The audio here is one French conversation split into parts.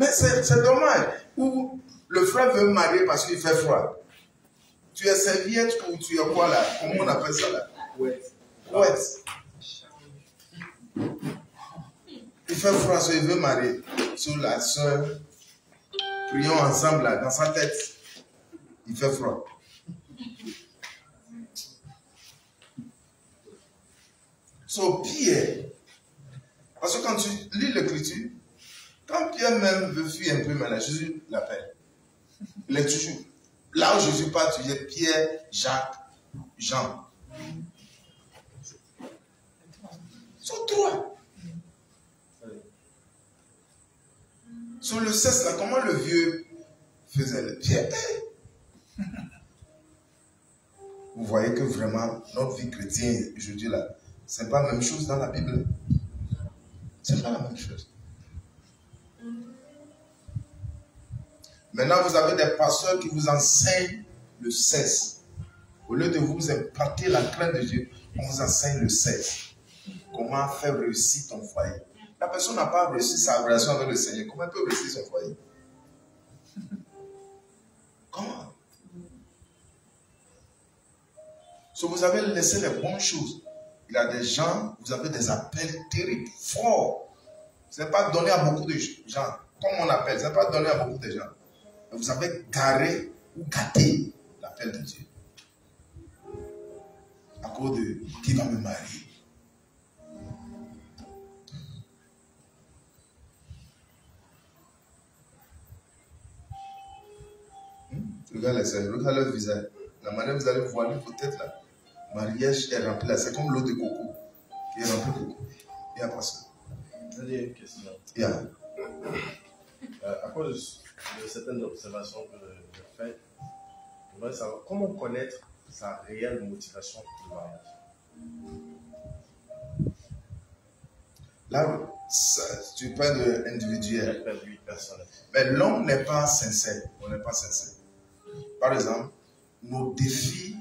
Mais c'est dommage. Ou le frère veut marier parce qu'il fait froid. Tu es serviette ou tu es quoi là? Comment on appelle ça là? Ouais. Ouais. Il fait froid, il veut marier. Sur la soeur, prions ensemble là, dans sa tête. Il fait froid. So Pierre, parce que quand tu lis l'écriture, quand Pierre même veut fuir un peu, maintenant, Jésus l'appelle. Il est toujours. Là où Jésus parle, tu dis Pierre, Jacques, Jean. Sur toi. Sur le cesse là, comment le vieux faisait le Pierre? Vous voyez que vraiment, notre vie chrétienne aujourd'hui là, c'est pas la même chose dans la Bible. C'est pas la même chose. Maintenant, vous avez des pasteurs qui vous enseignent le cesse. Au lieu de vous imparter la crainte de Dieu, on vous enseigne le cesse. Comment faire réussir ton foyer? La personne n'a pas réussi sa relation avec le Seigneur. Comment elle peut réussir son foyer? Comment? Si vous avez laissé les bonnes choses. Il y a des gens, vous avez des appels terribles, forts. Ce n'est pas donné à beaucoup de gens. Comme on appelle, ce n'est pas donné à beaucoup de gens vous avez garé ou gâté l'appel de Dieu. À cause de qui va me marier. Hmm? Regarde les regarde leur visage. La manière dont vous allez voir vos têtes là. Mariage est rempli là. C'est comme l'eau de coco qui est remplie de coco. Et après ça? Je vais une question. Yeah. À cause de certaines observations que j'ai faites, je voudrais savoir comment connaître sa réelle motivation pour le mariage. Là, tu parles de individuel. Mais l'homme n'est pas sincère. On n'est pas sincère. Par exemple, nos défis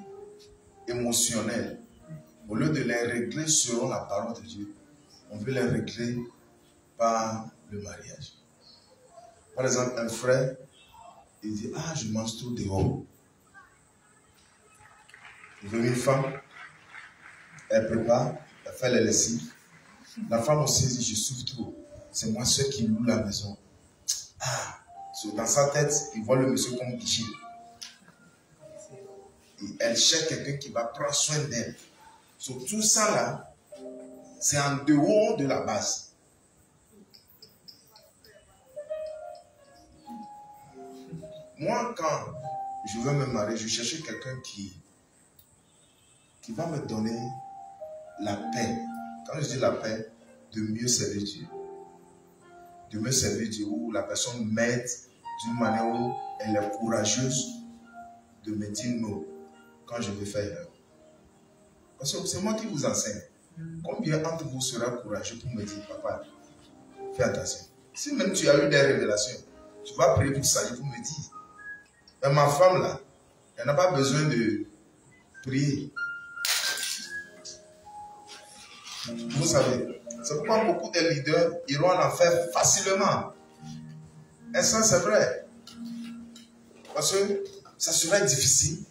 émotionnels, au lieu de les régler selon la parole de Dieu, on veut les régler par le mariage. Par exemple, un frère, il dit, ah, je mange tout dehors. Il veut une femme, elle prépare, elle fait les lessives. La femme aussi dit, je souffre trop. C'est moi seul qui loue la maison. Ah, dans sa tête, il voit le monsieur comme guichet. Et elle cherche quelqu'un qui va prendre soin d'elle. Sur tout ça là, c'est en dehors de la base. Moi, quand je veux me marier, je cherche quelqu'un qui, qui va me donner la paix. Quand je dis la paix, de mieux servir Dieu. De mieux servir Dieu, où la personne m'aide d'une manière où elle est courageuse de me dire non quand je vais faire Parce que c'est moi qui vous enseigne. Combien d'entre vous sera courageux pour me dire, papa, fais attention. Si même tu as eu des révélations, tu vas prier pour ça, pour me dire. Mais ma femme, là, elle n'a pas besoin de prier. Vous savez, c'est pourquoi beaucoup de leaders iront en enfer facilement. Et ça, c'est vrai? Parce que ça serait difficile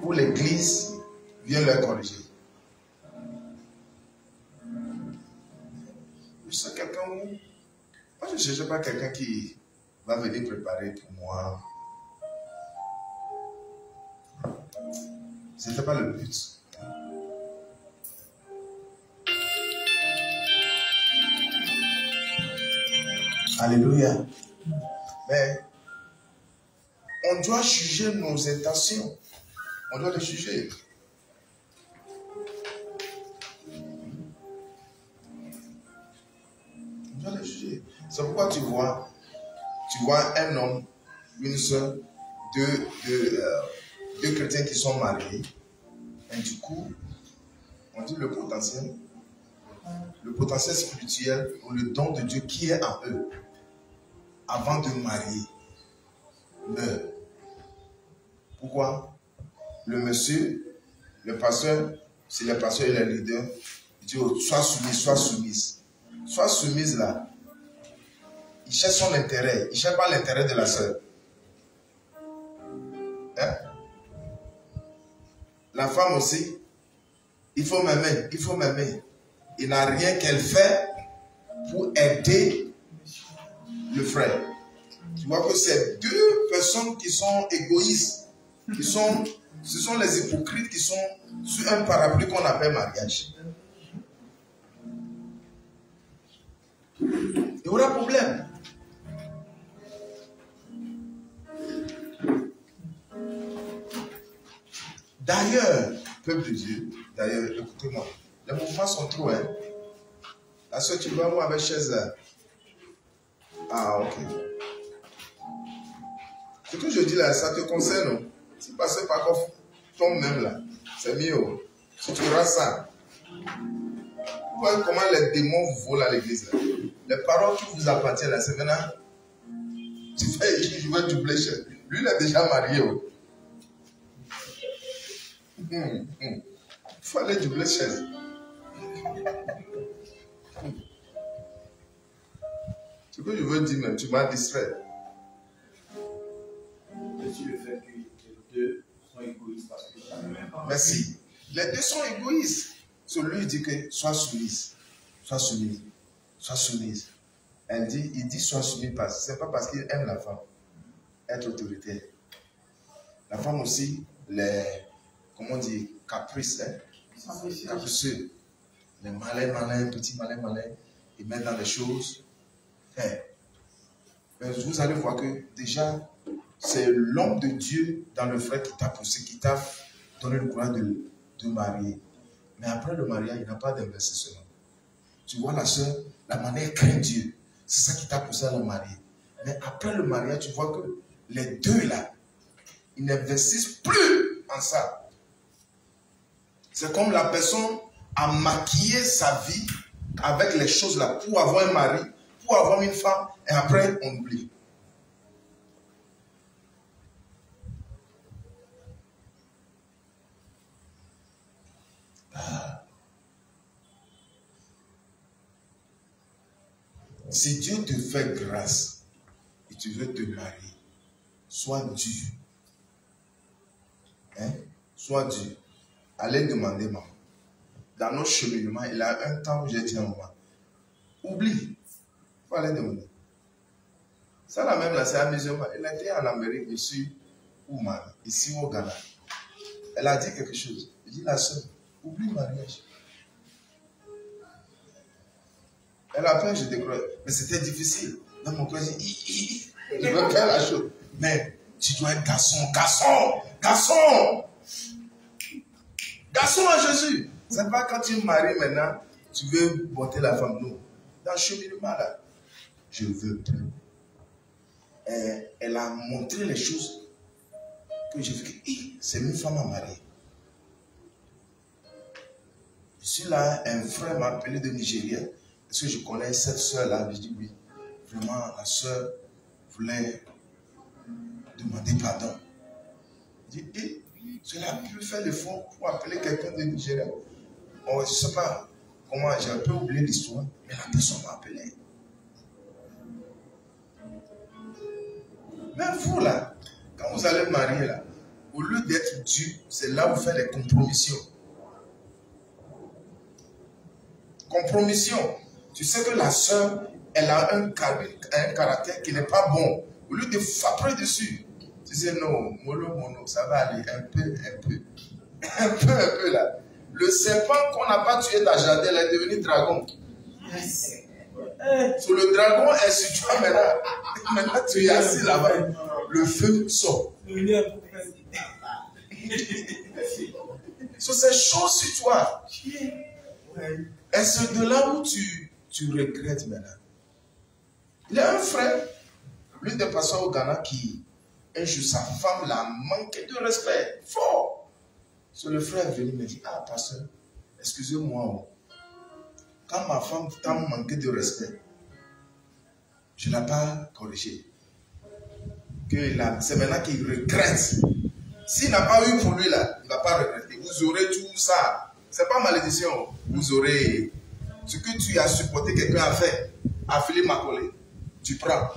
pour l'Église vienne leur corriger. Je sais quelqu'un où... Moi, je ne cherche pas quelqu'un qui va venir préparer pour moi. Ce n'était pas le but. Alléluia. Mais on doit juger nos intentions. On doit les juger. On doit les juger. C'est pourquoi tu vois, tu vois un homme, une soeur, deux, euh, deux, chrétiens qui sont mariés. Et du coup, on dit le potentiel, le potentiel spirituel le don de Dieu qui est en eux avant de marier meurt. Pourquoi? Le monsieur, le pasteur, c'est le pasteur et le leader, il dit oh, sois soumis, sois soumise. Sois soumise là. Il cherche son intérêt. Il ne cherche pas l'intérêt de la soeur. Hein? La femme aussi, il faut m'aimer, il faut m'aimer. Il n'a rien qu'elle fait pour aider le frère. Tu vois que c'est deux personnes qui sont égoïstes, qui sont, ce sont les hypocrites qui sont sur un parapluie qu'on appelle mariage. Il y aura problème. D'ailleurs, peuple de Dieu, d'ailleurs, écoutez-moi, les mouvements sont trop, hein. La soeur, tu vas moi avec chaise Ah, ok. Ce que je dis là, ça te concerne. Si passez par toi-même là, c'est mieux. Si tu auras ça, vous voyez comment les démons vous volent à l'église là. Les paroles qui vous appartiennent là, c'est maintenant. Tu fais, je vais doubler. Lui, il est déjà marié. Oh. Il faut aller doubler chaise. Ce que je veux dire même, tu m'as distrait. le fait que les deux sont égoïstes parce que Merci. Les deux sont égoïstes. Celui dit que sois soumise. Sois soumise. Sois soumise. Elle dit, il dit sois soumise parce que c'est pas parce qu'il aime la femme. Être autoritaire. La femme aussi, les, comment on dit, caprices, hein? capricieux. Les malins, malins, petits malins, malins, ils mettent dans les choses. Hein. Mais vous allez voir que déjà, c'est l'homme de Dieu dans le frère qui t'a poussé, qui t'a donné le courage de, de marier. Mais après le mariage, il n'a pas d'investissement. Tu vois la soeur, la manière craint Dieu. C'est ça qui t'a poussé à le marier. Mais après le mariage, tu vois que les deux là, ils n'investissent plus en ça. C'est comme la personne a maquillé sa vie avec les choses là pour avoir un mari, pour avoir une femme, et après on oublie. Ah. Si Dieu te fait grâce et tu veux te marier, sois dur. Hein? Sois dur. Allez demander maman. Dans nos cheminements, il a un temps où j'ai dit à maman, oublie. Il faut aller demander. Ça, la même, là, c'est amusant. Elle était en Amérique, ici, où, ici au Ghana. Elle a dit quelque chose. Elle dit, la soeur, oublie le mariage. Elle a peur, je décroche. Mais c'était difficile. Dans mon cœur, je dis, je veux faire la chose. Mais tu dois être garçon, garçon, garçon. Garçon à Jésus. C'est pas quand tu maries maintenant, tu veux porter la femme. Non. Dans le cheminement là, je veux plus. Elle, elle a montré les choses que j'ai vu que c'est une femme à marier. Je suis là, un frère m'a appelé de Nigeria. Est-ce que je connais cette soeur-là Je dis oui. Vraiment, la soeur voulait demander pardon. Je dis, as pu faire l'effort pour appeler quelqu'un de Nigeria. Oh, je ne sais pas comment, j'ai un peu oublié l'histoire, mais la personne m'a appelé. Même vous, là, quand vous allez marier, là, au lieu d'être Dieu, c'est là où vous faites les compromissions. Compromission. Tu sais que la soeur, elle a un caractère qui n'est pas bon. Au lieu de frapper dessus, tu sais, non, mollo, mono, ça va aller un peu, un peu. Un peu, un peu là. Le serpent qu'on n'a pas tué dans jardin, il est devenu dragon. Sur le dragon est sur toi maintenant? Maintenant, tu es assis là-bas. Le feu sort. Sur ces choses sur toi. Et c'est de là où tu, tu regrettes maintenant? Il y a un frère, l'une des personnes au Ghana, qui, un jour, sa femme l'a manqué de respect. Fort. So, le frère est venu me dire, ah, pasteur, excusez-moi. Quand ma femme t'a manqué de respect, je ne l'ai pas corrigé. C'est maintenant qu'il regrette. S'il n'a pas eu pour lui là, il ne va pas regretter. Vous aurez tout ça. C'est pas malédiction. Vous aurez ce que tu as supporté quelqu'un à faire, à Philippe Macolé. tu prends.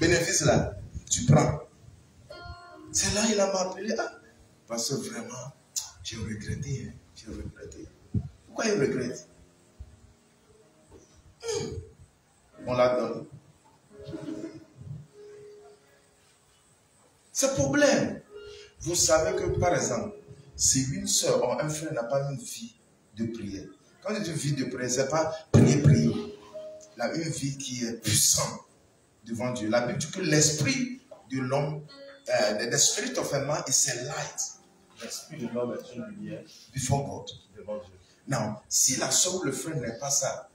Bénéfice là, tu prends. C'est là il a appelé. Ah, parce que vraiment, j'ai regretté. Hein, j'ai regretté. Pourquoi il regrette? Hmm. On l'a donné. C'est problème. Vous savez que, par exemple, si une soeur ou un frère n'a pas une vie de prière, quand je dis vie de prière, ce n'est pas prier, prier. Il a une vie qui est puissante devant Dieu. La Bible dit que l'esprit de l'homme, euh, the spirit of a man is a light. L'esprit de l'homme est une lumière. Before God. Devant Dieu. Non, si la soeur ou le frère n'est pas ça,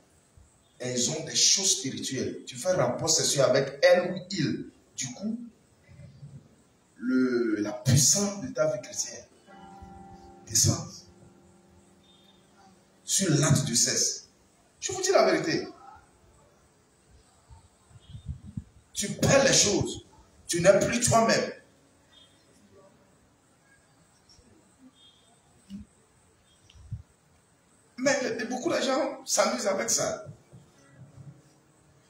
elles ont des choses spirituelles. Tu fais un rapport sexuel avec elle ou il. Du coup, le, la puissance de ta vie chrétienne descend sur l'acte du cesse. Je vous dis la vérité. Tu perds les choses. Tu n'es plus toi-même. Mais beaucoup de gens s'amusent avec ça.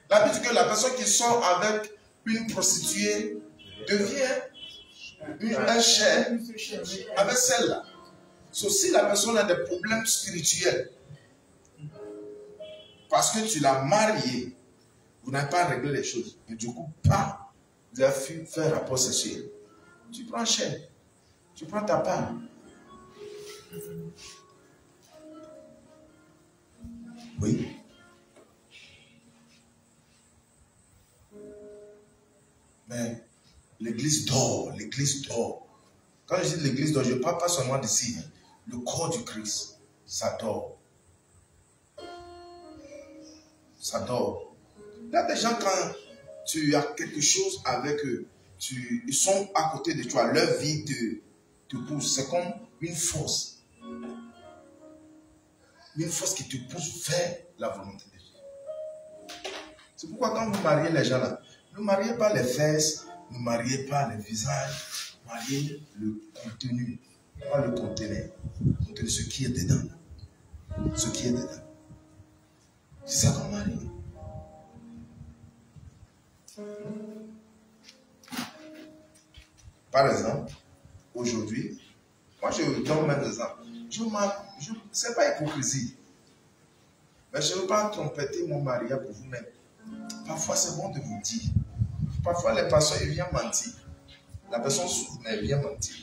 La dit que la personne qui sort avec une prostituée devient un chien avec celle-là. si la personne a des problèmes spirituels, parce que tu l'as marié, vous n'avez pas réglé les choses. Et du coup, pas de faire rapport sexuel. Tu prends cher. Tu prends ta part. Oui. Mais l'église dort, l'église dort. Quand je dis l'église dort, je ne parle pas seulement d'ici. Hein. Le corps du Christ, ça dort. Ça dort. Il y a des gens, quand tu as quelque chose avec eux, tu, ils sont à côté de toi, leur vie te, pousse. C'est comme une force. Une force qui te pousse vers la volonté de Dieu. C'est pourquoi quand vous mariez les gens là, ne mariez pas les fesses, ne mariez pas les visages, mariez le contenu, pas le conteneur, contenu, ce qui est dedans. Ce qui est dedans. C'est ça qu'on marie. Par exemple, aujourd'hui, moi je donne un exemple. Je, je c'est pas hypocrisie. Mais je ne veux pas trompeter mon mariage pour vous-même. Parfois, c'est bon de vous dire. Parfois, les pasteurs, ils viennent mentir. La personne souffre, mais elle vient mentir.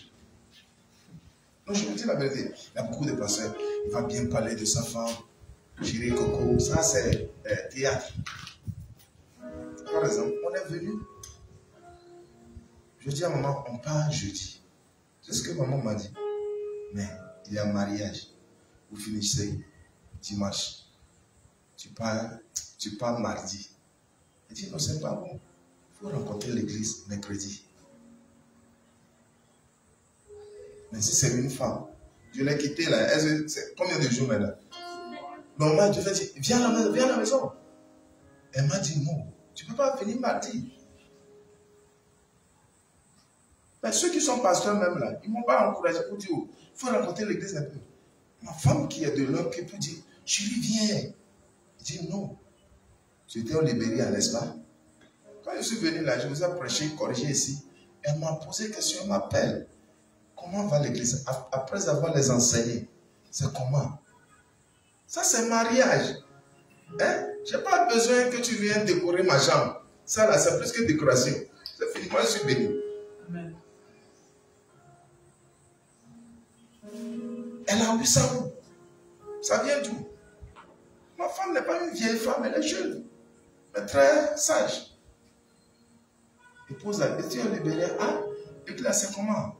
Donc, je vous dis la vérité. Il y a beaucoup de pasteurs, il va bien parler de sa femme. Chérie Coco, ça c'est euh, théâtre. Par exemple, on est venu. Je dis à maman, on part jeudi. C'est ce que maman m'a dit. Mais il y a un mariage. Vous finissez dimanche. Tu pars, tu pars mardi. Elle dit, non, c'est pas bon. Il faut rencontrer l'église mercredi. Mais si c'est une femme, je l'ai quittée là. Combien de jours maintenant Normalement, je vais dire, viens viens à la maison. Elle m'a dit, non, tu ne peux pas venir mardi. Mais ceux qui sont pasteurs même là, ils ne m'ont pas encouragé pour dire, il faut rencontrer l'église un peu. Ma femme qui est de l'homme qui peut dire, je lui viens. Il dit non. J'étais au Libéria, n'est-ce pas? Quand je suis venu là, je vous ai prêché, corrigé ici. Elle m'a posé une question, elle m'appelle. Comment va l'église? Après avoir les enseigné, c'est comment? Ça, c'est mariage. Hein? Je n'ai pas besoin que tu viennes décorer ma chambre. Ça, là, c'est plus que décoration. C'est fini. Moi, je suis béni. Amen. Elle a vu ça où Ça vient d'où? Ma femme n'est pas une vieille femme, elle est jeune, mais très sage. Il pose la question au libéral. Ah, l'église là, c'est comment?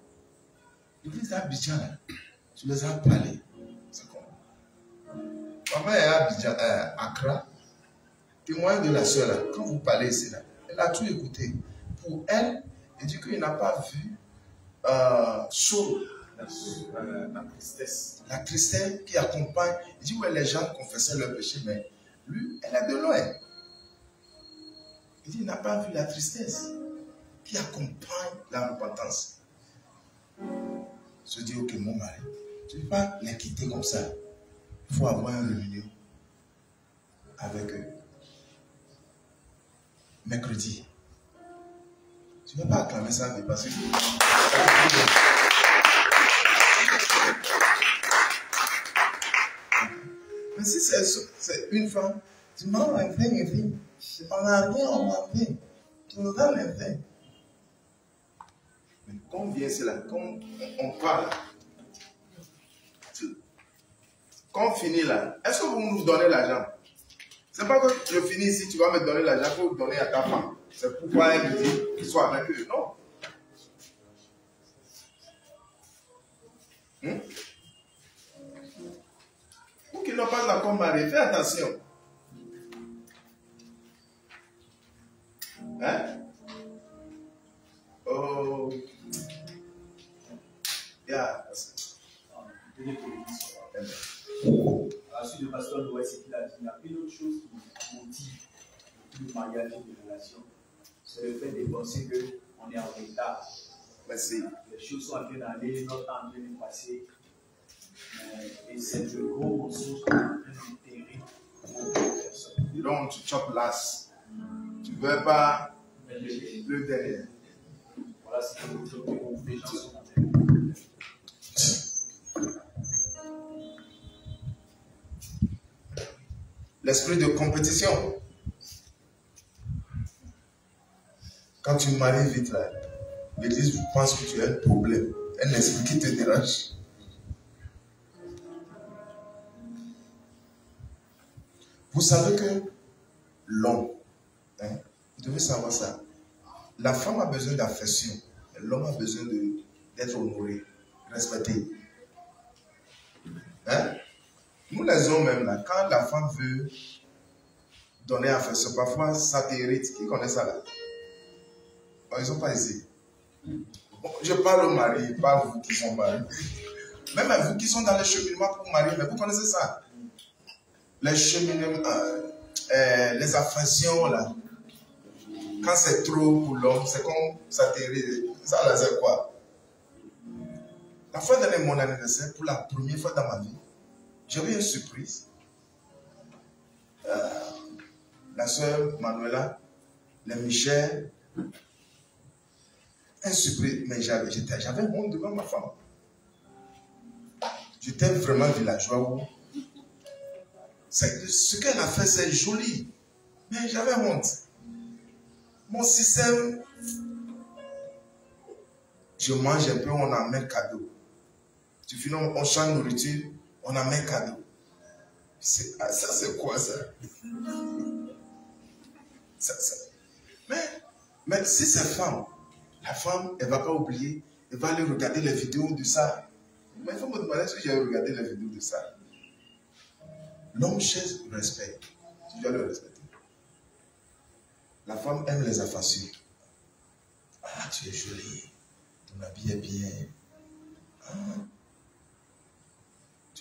L'église d'Abidjan, là, tu les as parlé. C'est comment? Maman est à Abidjan, euh, Accra. Témoin de la soeur, là, quand vous parlez ici, là, elle a tout écouté. Pour elle, elle dit qu'il n'a pas vu euh, la, tristesse. La tristesse qui accompagne. Il dit, ouais, les gens confessaient leur péché, mais lui, elle est de loin. Il dit, il n'a pas vu la tristesse qui accompagne la repentance. Se dit, ok, mon mari, tu ne peux pas les quitter comme ça. Il faut avoir une réunion avec eux. Mercredi. Tu ne vas pas acclamer ça, mais parce que. Mais si c'est une femme, tu m'as fait, un fait. On n'a rien, on n'a rien. Tu nous un fait. Mais quand vient, c'est là, quand on, parle, quand on finit là, est-ce que vous nous donnez l'argent? C'est pas que je finis ici, tu vas me donner l'argent pour donner à ta femme. C'est pourquoi elle me dit qu'il soit avec eux. Non. Hmm? Ou qui n'ont pas encore marié, fais attention. Hein? Oh. Yeah. Pour qu'il a il y a une autre chose qui motive le mariage et les relations. C'est le fait de penser qu'on est en retard. Merci. Les choses sont en train d'aller, notre temps est en train de passer. Euh, Et c'est le gros morceau qu'on est en train d'enterrer beaucoup de personnes. You don't want to chop last. Tu veux pas Mais le- derrière. Voilà ce que nous faisons, les gens sont L'esprit de compétition. Quand tu maries vite là, l'église pense que tu as un problème. Un esprit qui te dérange. Vous savez que l'homme, hein, vous devez savoir ça. La femme a besoin d'affection. L'homme a besoin d'être honoré, respecté. Hein? Nous les hommes même là, quand la femme veut donner affection, parfois ça t'irrite. Qui connaît ça là? Ils ne sont pas ici. Je parle au mari, pas vous qui sont mariés. Même vous qui sont dans le cheminement pour marier, mais vous connaissez ça? Les cheminements, euh, euh, les affections là. Quand c'est trop pour l'homme, c'est comme ça t'irrite. Ça là, c'est quoi? La fois de mon anniversaire, pour la première fois dans ma vie, j'avais une surprise. Euh, la soeur Manuela, les Michel, un surprise. Mais j'avais honte devant ma femme. J'étais vraiment villageois. C'est- Ce qu'elle a fait, c'est joli. Mais j'avais honte. Mon système, je mange un peu, on amène cadeau. Tu finis, on change nourriture, on amène cadeau. C'est- ah, ça, c'est quoi ça? Mais, mais si c'est femme, la femme, elle ne va pas oublier, elle va aller regarder les vidéos de ça. Mais il faut me demander si j'ai regardé les vidéos de ça. L'homme cherche respect. Tu dois le respecter. La femme aime les affections. Ah, tu es jolie. Ton habit est bien. Ah.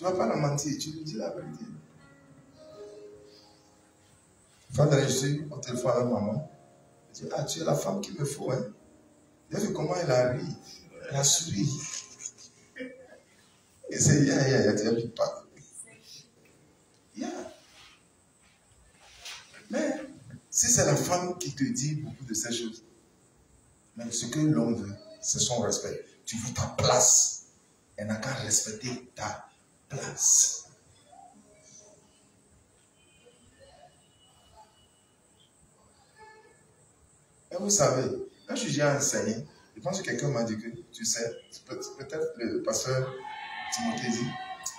Tu ne vas pas la mentir, tu lui dis la vérité. Je suis au téléphone avec maman. Elle dit, ah, tu es la femme qu'il me faut, hein. J'ai vu comment elle a ri. Elle a souri. Et c'est, ya, ya, ya, tu as vu pas. Ya. Mais, si c'est la femme qui te dit beaucoup de ces choses, mais ce que l'homme veut, c'est son respect. Tu veux ta place. Elle n'a qu'à respecter ta place. Et vous savez, quand je j'ai enseigné, je pense que quelqu'un m'a dit que, tu sais, peut- peut-être le pasteur Timothée dit,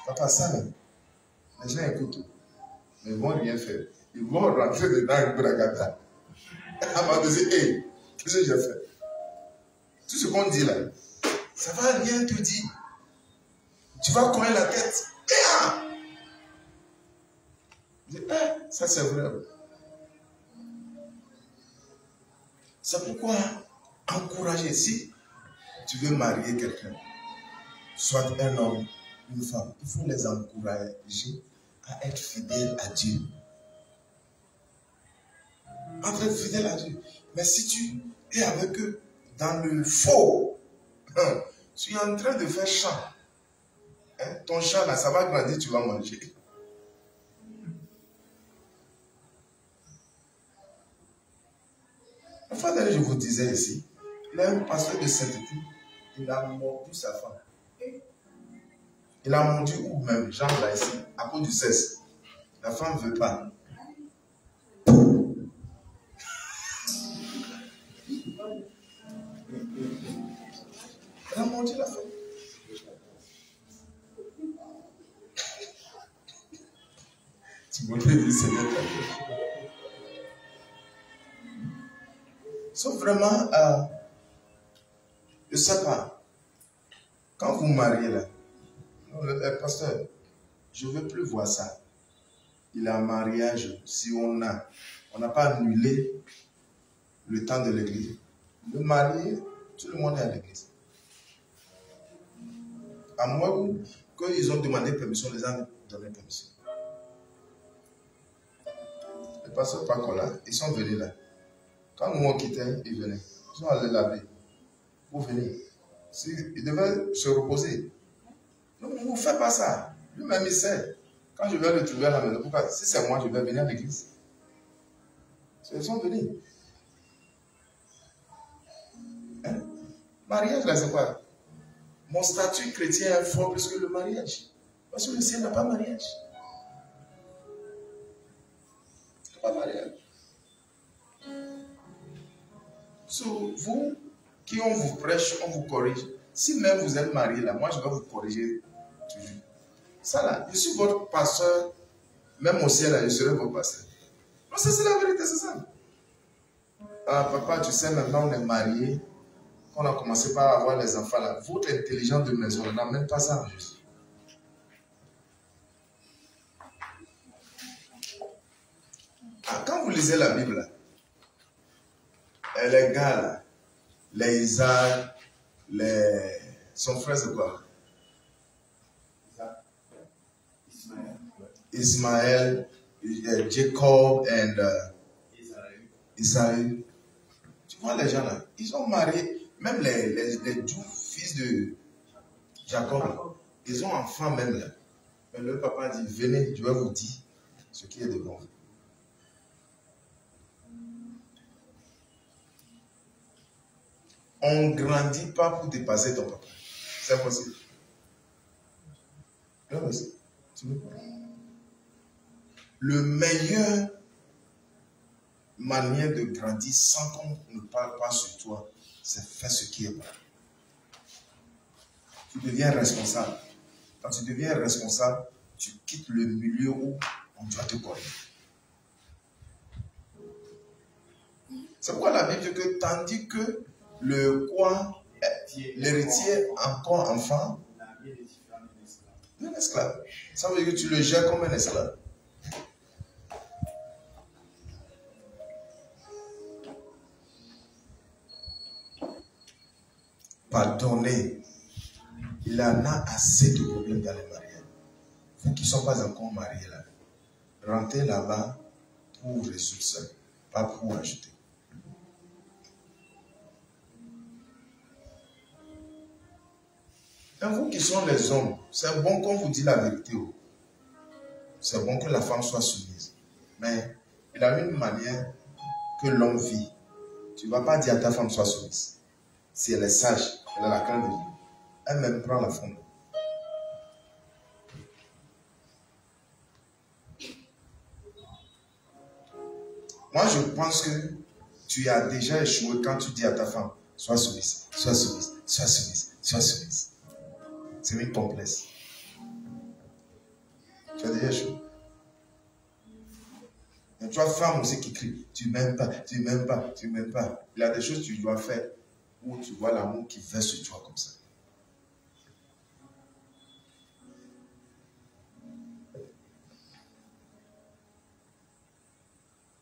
papa, ça, les gens écoutent, mais ils vont rien faire. Ils vont rentrer dedans et bragada. Elle m'a dit, hé, qu'est-ce que j'ai fait? Tout ce qu'on dit là, ça va rien te dire. Tu vas connaître la tête. Et ah eh, ça c'est vrai. C'est pourquoi encourager, si tu veux marier quelqu'un, soit un homme, une femme, il faut les encourager à être fidèles à Dieu. À être fidèles à Dieu. Mais si tu es avec eux dans le faux, tu es en train de faire champ. Hein, ton champ là, ça va grandir, tu vas manger. Une fois je vous disais ici, un pasteur de Saint-Étienne, il a mordu sa femme. Il a mordu où même, Jean là ici, à cause du cesse. La femme ne veut pas. Il a mordu la femme. Sauf vraiment, euh, je ne sais pas, quand vous mariez là, le, pasteur, je ne veux plus voir ça. Il a un mariage, si on a, on n'a pas annulé le temps de l'église. Le marié, tout le monde est à l'église. À moins qu'ils ont demandé permission, les gens ont donné permission. Le pasteur là, ils sont venus là. Quand nous on quittait, ils venaient. Ils sont allés laver. Vous venez. Ils devaient se reposer. Non, ne faites pas ça. Lui-même, il sait. Quand je vais le trouver à la maison, pourquoi? Si c'est moi, je vais venir à l'église. Ils sont venus. Hein? Mariage, là, c'est quoi? Mon statut chrétien est fort plus que le mariage. Parce que le ciel n'a pas mariage. Pas mariage. So, vous, qui on vous prêche, on vous corrige. Si même vous êtes marié là, moi je vais vous corriger toujours. Ça là, je suis votre pasteur, même au ciel là, je serai votre pasteur. Non, c'est la vérité, c'est ça. Ah, papa, tu sais, maintenant on est marié, on a commencé par avoir les enfants là. Votre intelligence de maison n'amène pas ça en juste. Ah, quand vous lisez la Bible les gars les Isaac, les... son frère c'est quoi? Ismaël, Jacob et uh, Isaïe. Tu vois les gens là, ils ont marié, même les, les, les fils de Jacob, ils ont enfant même là. Mais le papa dit, venez, je vais vous dire ce qui est de bon. On ne grandit pas pour dépasser ton papa. C'est impossible. Le meilleur manière de grandir sans qu'on ne parle pas sur toi, c'est faire ce qui est bon. Tu deviens responsable. Quand tu deviens responsable, tu quittes le milieu où on doit te corriger. C'est pourquoi la Bible dit que tandis que le quoi, l'héritier encore enfant, un esclave. Ça veut dire que tu le gères comme un esclave. Pardonnez. Il en a assez de problèmes dans les mariages. Vous qui ne sont pas encore mariés là, rentrez là-bas pour résoudre ça, pas pour ajouter. Et vous qui sont les hommes, c'est bon qu'on vous dit la vérité. Oh. C'est bon que la femme soit soumise. Mais il a une manière que l'homme vit. Tu ne vas pas dire à ta femme soit soumise. Si elle est sage, elle a la crainte de Dieu. Elle-même prend la femme. Moi, je pense que tu as déjà échoué quand tu dis à ta femme, sois soumise, sois soumise, sois soumise, sois soumise. C'est une complexe. Tu as déjà chaud. Et tu as femme aussi qui crie, tu m'aimes pas, tu m'aimes pas, tu m'aimes pas. Il y a des choses que tu dois faire où tu vois l'amour qui verse sur toi comme ça.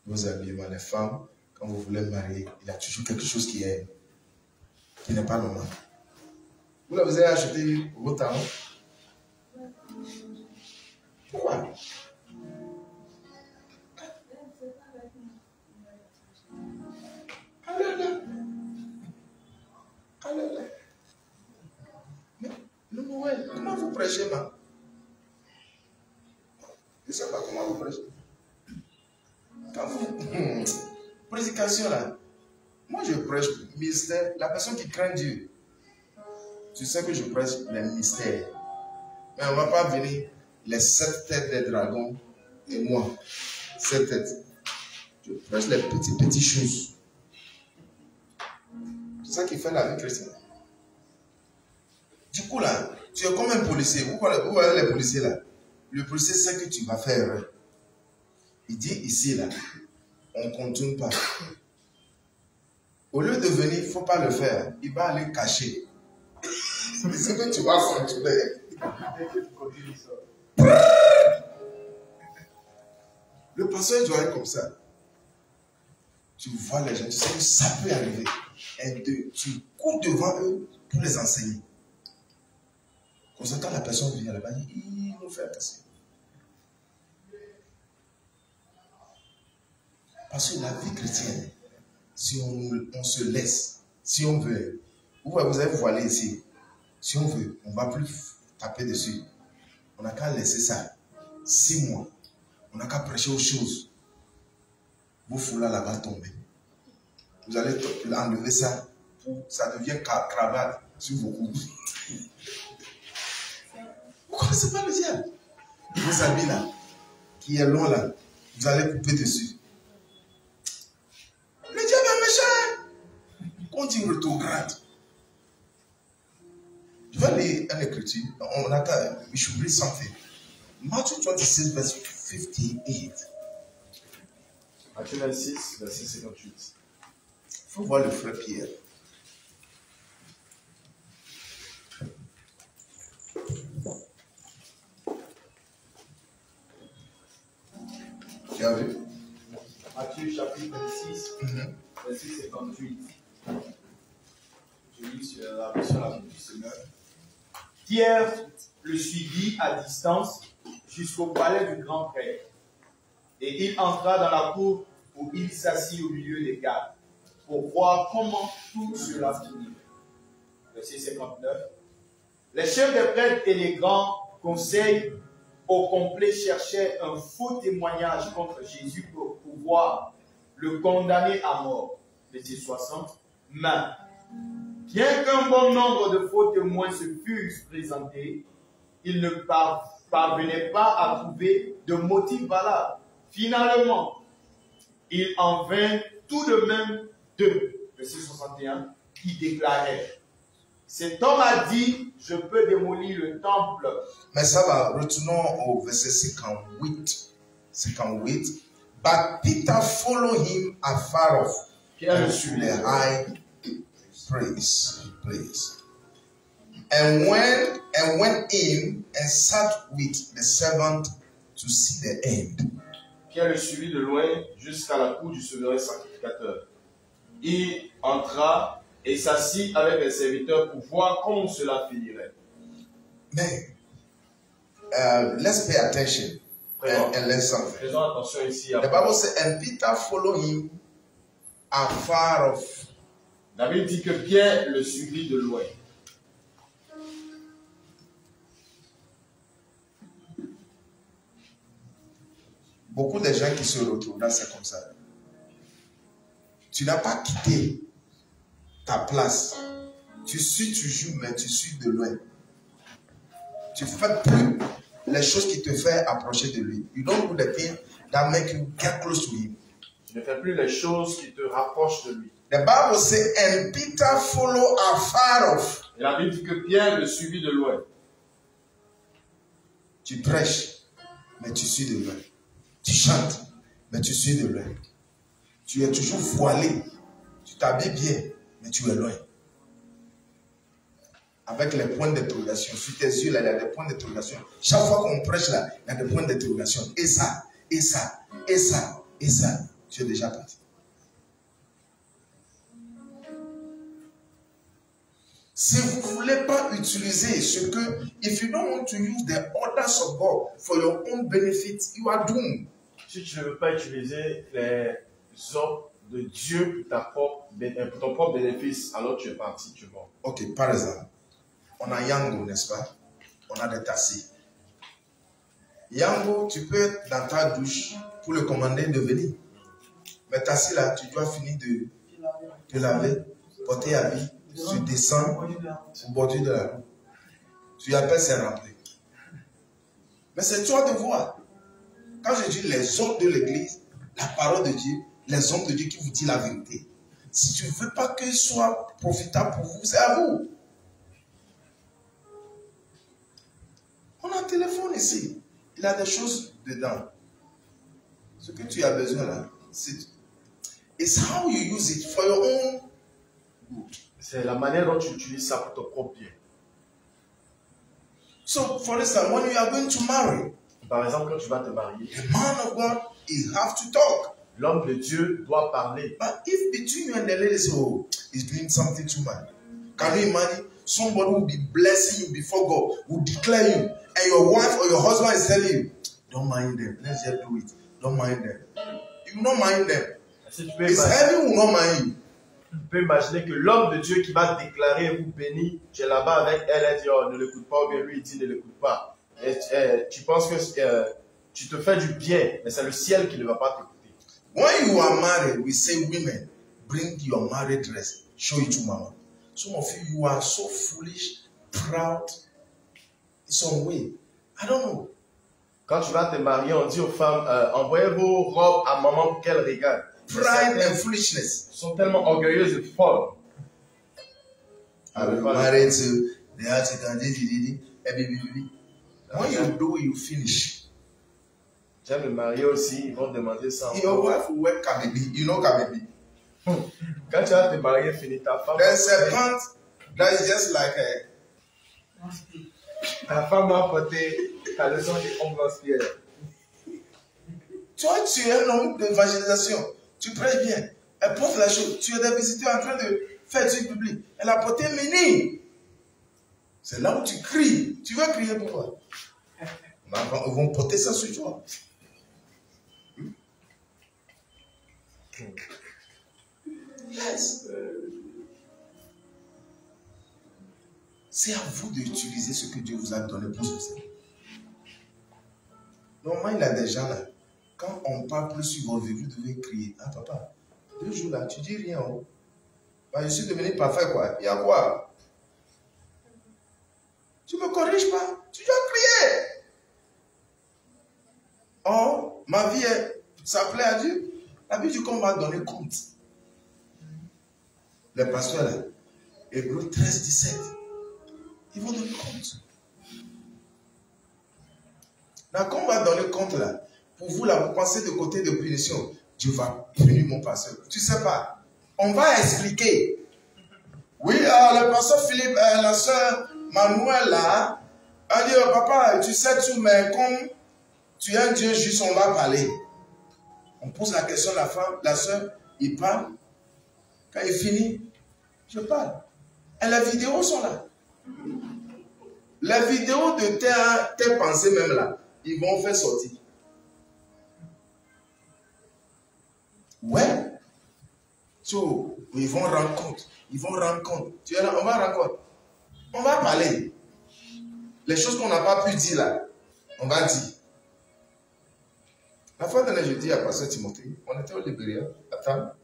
Vos amis, les femmes, quand vous voulez marier, il y a toujours quelque chose qui est qui n'est pas normal. Vous avez acheté vos talons Pourquoi? Allez là. Là. Mais, non, ouais, comment vous prêchez, ma? Je ne sais pas comment vous prêchez. Quand vous. Prédication là. Moi, je prêche mystère. La personne qui craint Dieu, tu sais que je prêche les mystères. Mais on ne va pas venir les sept têtes des dragons et moi, sept têtes. Je prêche les petites, petites choses. C'est ça qui fait la vie chrétienne. Du coup, là, tu es comme un policier. Vous voyez les policiers là Le policier sait que tu vas faire. Il dit ici, là, on ne continue pas. Au lieu de venir, il ne faut pas le faire. Il va aller cacher. C'est que tu. Le pasteur doit être comme ça. Tu vois les gens, tu sais que ça peut arriver. Et tu cours devant eux pour les enseigner. Comme ça, quand la personne vient là-bas, il nous fait passer. Parce que la vie chrétienne, si on, se laisse, si on veut, vous avez voilé ici, si on veut, on ne va plus taper dessus. On n'a qu'à laisser ça. Six mois. On n'a qu'à prêcher aux choses. Vos foulards là-bas tomber. Vous allez enlever ça. Ça devient cravate sur vos coups. Vous ne connaissez pas le diable? Vos habits là, qui est long là, vous allez couper dessus. Le diable est méchant. Quand il rétrograde, je vais lire une écriture. On a qu'à, we should read something. Matthew 26, verse 58. Matthieu 26, verset 58. Il faut voir le frère Pierre. Tu as vu? Matthieu chapitre 26, mm-hmm. verset 58. Je lis sur la la du Seigneur. Pierre le suivit à distance jusqu'au palais du grand prêtre. Et il entra dans la cour où il s'assit au milieu des gardes pour voir comment tout cela finit. Verset 59. Les chefs des prêtres et les grands conseils au complet cherchaient un faux témoignage contre Jésus pour pouvoir le condamner à mort. Verset 60. Mais, bien qu'un bon nombre de faux témoins se fussent présentés, ils ne parvenaient pas à trouver de motif valable. Finalement, il en vint tout de même deux, verset 61, qui déclaraient cet homme a dit, je peux démolir le temple. Mais ça va, retournons au verset 58. 58. But Peter followed him afar off. Le suivit. The high place, place. And went and went in and sat with the servant to see the end. Pierre le suivit de loin jusqu'à la cour du souverain sacrificateur. Il entra et s'assit avec les serviteurs pour voir comment cela finirait. Mais, uh, let's pay attention and, something. Faisons attention ici. The Bible says, and Peter followed him afar off. David dit que Pierre le suivit de loin. Beaucoup de gens qui se retrouvent là, c'est comme ça. Tu n'as pas quitté place. Tu suis toujours, mais tu suis de loin. Tu fais plus les choses qui te font approcher de lui. You don't do the thing that make you get close to him. Tu ne fais plus les choses qui te rapprochent de lui. The Bible says, and Peter follow afar off. Et la Bible dit que Pierre le suivit de loin. Tu prêches, mais tu suis de loin. Tu chantes, mais tu suis de loin. Tu es toujours voilé. Tu t'habilles bien, mais tu es loin. Avec les points d'interrogation. Sur tes yeux, là, il y a des points d'interrogation. Chaque fois qu'on prêche là, il y a des points d'interrogation. Et ça, et ça, et ça, et ça. Tu es déjà parti. Si vous ne voulez pas utiliser ce que, if you don't want to use the orders of God for your own benefit, you are doomed. Si tu ne veux pas utiliser les ordres de Dieu pour, euh, ton propre bénéfice, alors tu es parti, tu mort. Ok, par exemple, on a Yango, n'est-ce pas? On a des tassis. Yango, tu peux être dans ta douche pour le commander de venir. Mais tassi là, tu dois finir de te laver, porter habit, tu descends au bordure de la rue. Tu appelles, c'est rempli. Mais c'est toi de voir. Quand je dis les hommes de l'église, la parole de Dieu, les hommes de Dieu qui vous disent la vérité. Si tu ne veux pas qu'il soit profitable pour vous, c'est à vous. On a un téléphone ici. Il a des choses dedans. Ce que tu as besoin là, c'est it's how you use it for your own good. C'est la manière dont tu utilises ça pour ton propre bien. So, for instance, when you are going to marry, Par exemple, quand tu vas te marier, the man of God, he have to talk. l'homme de Dieu doit parler. But if between you and the lady say, oh, he's doing something too much, can you imagine? Somebody will be blessing you before God, will declare you, and your wife or your husband is telling you, don't mind them, let's just do it. Don't mind them. You will not mind them. Imaginer, heaven will not mind you. Tu peux imaginer que l'homme de Dieu qui va déclarer vous béni, tu es là-bas avec elle, elle dit oh, ne l'écoute pas, ou bien lui il dit ne l'écoute pas. Et, tu- euh, tu penses que euh, tu te fais du bien, mais c'est le ciel qui ne va pas t'écouter. When you are married, we say, women, bring your married dress, show it to mama. Some of you, you are so foolish, proud, in some way. I don't know. Quand tu vas te marier, on dit aux femmes euh, envoyez vos robes à maman pour qu'elle regarde. Pride and foolishness. Sont tellement orgueilleuses et folles. I will marry to the bi. When you do, you finish. Tu vas me marier aussi, ils vont demander ça. Your wife will wear kamebi. You know kamebi. Quand tu vas te marier, finis ta femme. There's a pant that is just like a, Ta femme va porter ta leçon de homme Toi, tu es un homme d'évangélisation. Tu prêches bien. Elle porte la chose. Tu es des visiteurs en train de faire du public. Elle a porté mini. C'est là où tu cries. Tu vas crier pourquoi Ils vont porter ça sur toi. Yes. C'est à vous d'utiliser ce que Dieu vous a donné pour ceci. Normalement, il y a des gens là. Quand on parle plus sur votre vie, vous devez crier. Ah, papa, deux jours là, tu dis rien. Oh. Bah, je suis devenu parfait, quoi. Il y a quoi? Tu me corriges pas? Tu dois crier. Oh, ma vie, est, ça plaît à Dieu. La vie du qu'on va donner compte. Les pasteurs là, Hébreu 13, 17, ils vont donner compte. Là, quand on va compte là, pour vous là, vous pensez de côté de punition, Dieu va punir mon pasteur. Tu sais pas. On va expliquer. Oui, euh, le pasteur Philippe, euh, la soeur Manuel là, a dit, oh, papa, tu sais tout, mais comme tu es un Dieu juste, on va parler. On pose la question à la femme, la soeur, il parle. Quand il finit, je parle. Et les vidéos sont là. Les vidéos de tes, tes pensées même là, ils vont faire sortir. Ouais. So, ils vont compte. Ils vont rendre compte. Tu es là, on va compte. On va parler. Les choses qu'on n'a pas pu dire là, on va dire. La fois dernière, je dis à Pasteur Timothée, on était au Libéria, à table.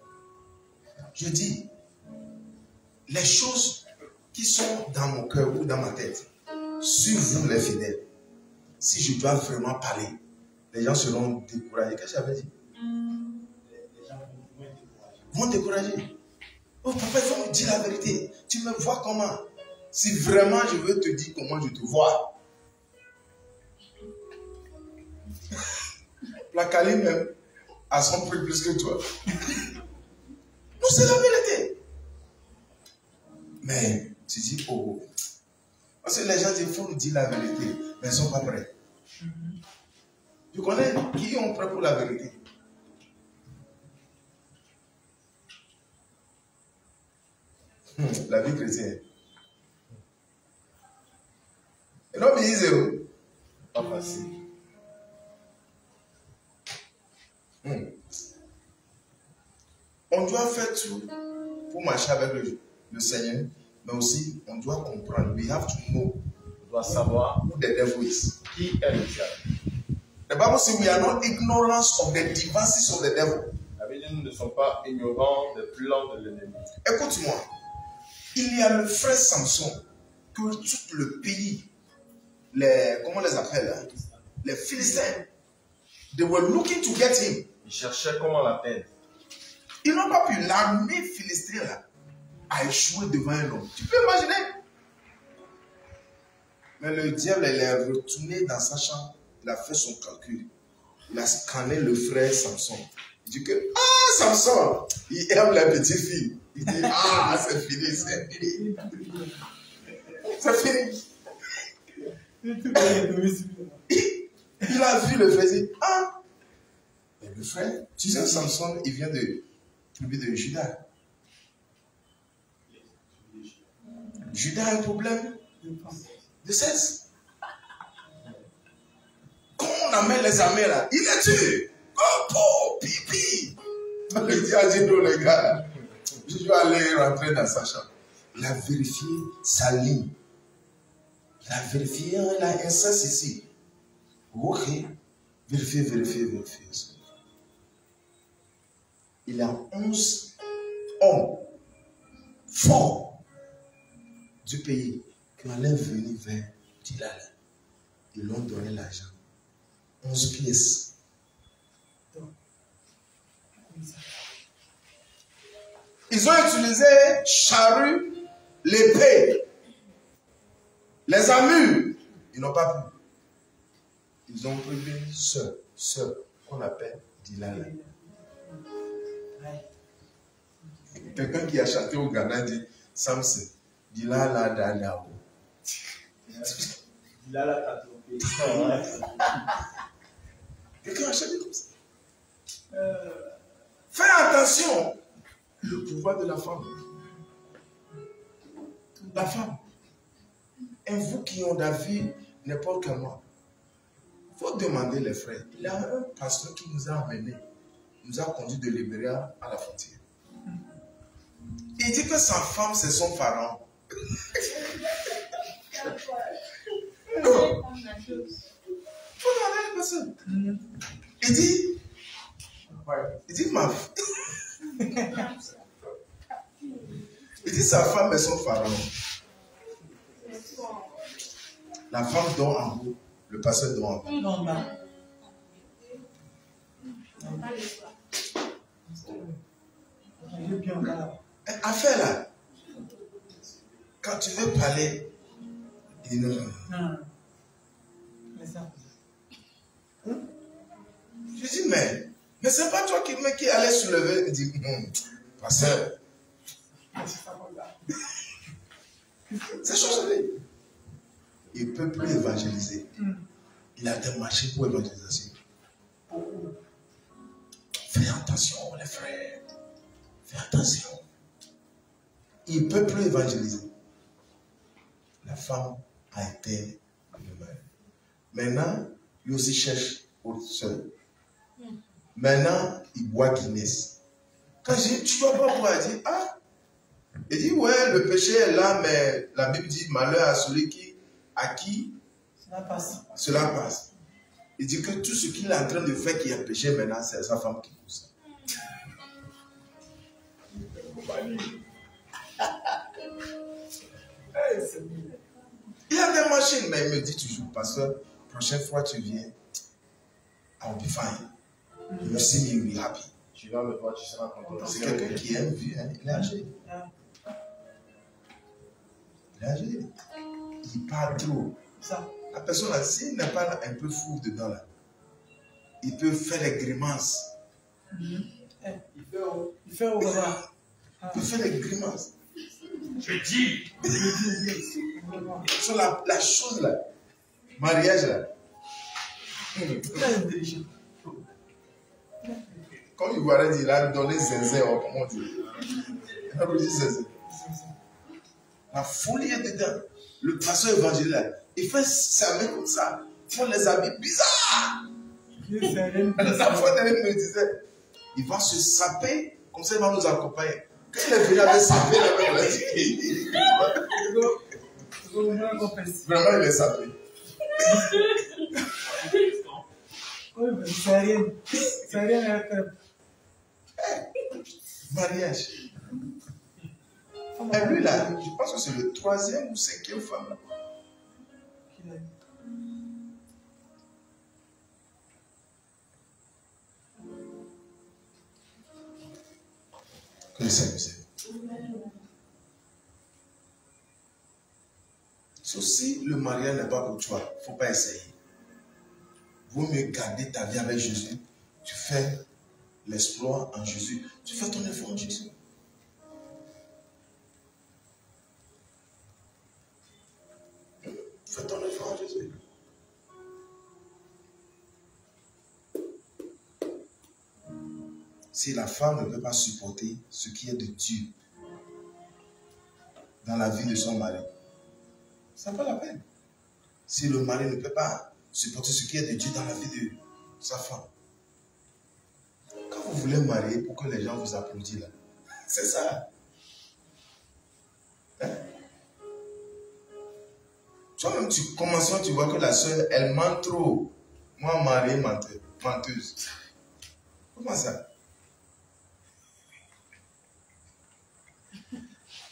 Je dis, les choses qui sont dans mon cœur ou dans ma tête, sur vous les fidèles, si je dois vraiment parler, les gens seront découragés. Qu'est-ce que j'avais dit Vont décourager. Oh papa, il faut me dire la vérité. Tu me vois comment? Si vraiment je veux te dire comment je te vois. La Kali même a son prix plus que toi. Non, c'est la vérité. Mais tu dis, oh, parce que les gens il faut nous dire la vérité, mais ils ne sont pas prêts. Tu connais qui ont prêt pour la vérité Hmm, La vie chrétienne. Et non, mais zéro. Pas facile. Hmm. On doit faire tout pour marcher avec le, le Seigneur, mais aussi on doit comprendre. We have to know On doit savoir who the devil is. qui est le diable. The Bible says we are not ignorant of the devices of the devil. La Bible ils ne sont pas ignorants des plans de l'ennemi. Écoute-moi. Il y a le frère Samson que tout le pays, les, comment on les appelle hein? Les Philistins, they were looking to get him. Ils cherchaient comment l'atteindre. Ils n'ont pas pu. L'armée philistine là, a échoué devant un homme. Tu peux imaginer? Mais le diable, il est retourné dans sa chambre. Il a fait son calcul. Il a scanné le frère Samson. Il dit que, ah, Samson, il aime les petites filles. Il dit, ah, c'est fini, c'est fini. C'est fini. Il a vu le frère, il ah, le frère, tu sais, Samson, il vient de tribu de Judas. Judas a un problème de cesse. Quand on amène les armées là, il est tué. Oh, pipi. Le dit a dit non, les gars, dois aller rentrer dans sa chambre. Il a vérifié sa ligne. Il a vérifié, il a un sens ici. Ok. Vérifier, vérifier, vérifier. Il a 11 hommes forts du pays qui allaient venir vers Tilal. Ils l'ont donné l'argent. 11 pièces. Ils ont utilisé charrue, l'épée, les amures. Ils n'ont pas pu. Ils ont pris ce, ce qu'on appelle Dilala. Quelqu'un qui a chanté au Ghana dit Samson, Dilala Dalao. Il a la t'a trompé. Quelqu'un a chanté comme ça. Fais attention. Le pouvoir de la femme. La femme. Et vous qui ont d'avis n'importe quel moi, il faut demander les frères. Il y a un pasteur qui nous a amenés, nous a conduit de Libéria à la frontière. Il dit que sa femme, c'est son pharaon. non. faut demander les personnes. Il dit, il dit ma Il dit sa femme est son pharaon. La femme dort en haut, le pasteur dort en bas. Non, non. Affaire là, quand tu veux parler, il dit non, non, ça. Je dis, mais, mais c'est pas toi qui, mais qui allait soulever. Il dit, hum, pasteur, c'est changé. Il ne peut plus évangéliser. Il a démarché pour l'évangélisation. Fais attention, les frères. Fais attention. Il ne peut plus évangéliser. La femme a été elle-même. Maintenant, il aussi cherche autre seul. Maintenant, il boit Guinness. Quand je dis, tu dois pas boire, il dit, ah. Il dit, ouais, le péché est là, mais la Bible dit, malheur à celui qui, à qui Cela passe. cela passe. Il dit que tout ce qu'il est en train de faire qui est péché maintenant, c'est sa femme qui pousse. Il y a des machines, mais il me dit toujours, pasteur, prochaine fois tu viens, I'll be fine. You see me, you'll be happy. Tu vas me voir, tu seras content. C'est quelqu'un qui aime vivre, hein, il est âgé. Il Il parle trop. Ça. La personne là, s'il n'est pas un peu fou dedans là, il peut faire des grimaces. Il fait au, il fait au revoir. Il peut faire des grimaces. Je dis, Sur la, la chose là, mariage là, Très intelligent. comme il voit il a donné oh, comment on dit Il a zinzin. La folie est dedans. Le pasteur évangélique il fait main comme ça. Il font les habits bizarres. Dernière, il me disait, il va se saper, comme ça il va nous accompagner. Quand il est venu avec sapé, on a dit, vraiment il est sapé. Oui, mais c'est rien. C'est rien à faire. Mariage. Et lui là, je pense que c'est le troisième ou cinquième femme. Que le aide. So, si le mariage n'est pas pour toi, il ne faut pas essayer. Vaut mieux garder ta vie avec Jésus. Tu fais l'exploit en Jésus. Tu fais ton effort en Jésus. Fais ton effort Jésus. Si la femme ne peut pas supporter ce qui est de Dieu dans la vie de son mari, ça n'a pas la peine. Si le mari ne peut pas supporter ce qui est de Dieu dans la vie de sa femme, quand vous voulez marier pour que les gens vous applaudissent c'est ça. Hein? Toi-même, tu commences, tu vois que la soeur, elle ment trop. Moi, mariée, menteuse. Comment ça?